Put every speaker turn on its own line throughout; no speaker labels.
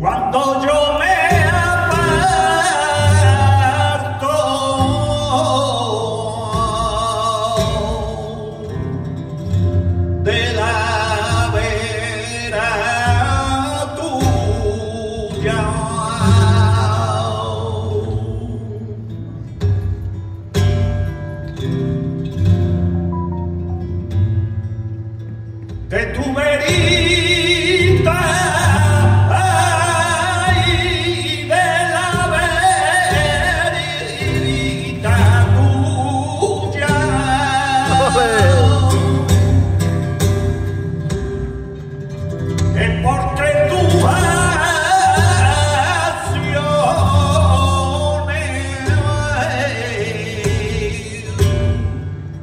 Cuando yo me aparto de la vera tuya. De tu verita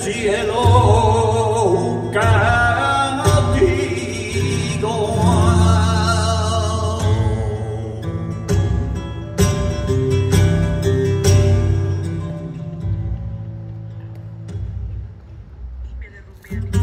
cielo castigo.
y me derrumbé